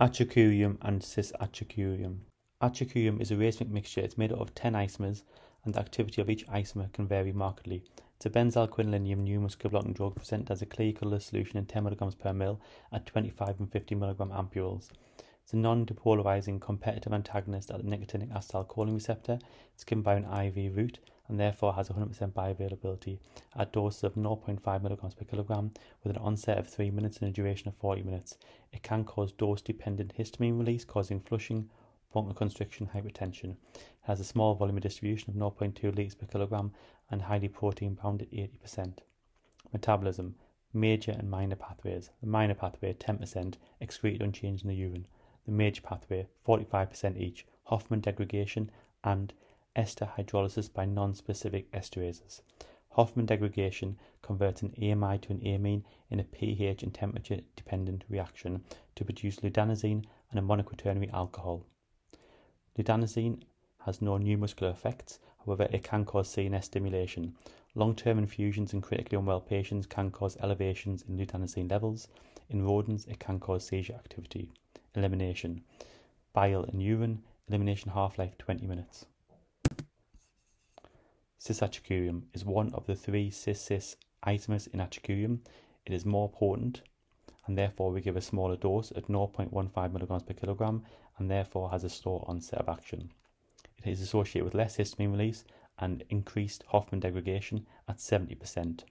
Atracurium and cis-atracurium. Atracurium is a racemic mixture. It's made up of 10 isomers, and the activity of each isomer can vary markedly. It's a neuromuscular blocking drug presented as a clear colour solution in 10 mg per ml at 25 and 50 mg ampules. It's a non-depolarizing competitive antagonist at the nicotinic acetylcholine receptor. It's given by an IV route and therefore has 100% bioavailability at doses of 0.5 mg per kilogram with an onset of 3 minutes and a duration of 40 minutes. It can cause dose-dependent histamine release causing flushing, bronchoconstriction, hypertension. It has a small volume of distribution of 0.2 litres per kilogram and highly protein bound at 80%. Metabolism major and minor pathways. The minor pathway 10% excreted unchanged in the urine the major pathway, 45% each, Hofmann degradation, and ester hydrolysis by non-specific esterases. Hofmann degradation converts an amide to an amine in a pH and temperature dependent reaction to produce laudanosine and a monoquaternary alcohol. Laudanosine has no neuromuscular effects, however, it can cause CNS stimulation. Long term infusions in critically unwell patients can cause elevations in laudanosine levels. In rodents, it can cause seizure activity elimination. Bile and urine, elimination half-life 20 minutes. Cis-atracurium is one of the three cis-cis isomers in atracurium. It is more potent and therefore we give a smaller dose at 0.15 milligrams per kilogram and therefore has a slow onset of action. It is associated with less histamine release and increased Hofmann degradation at 70%.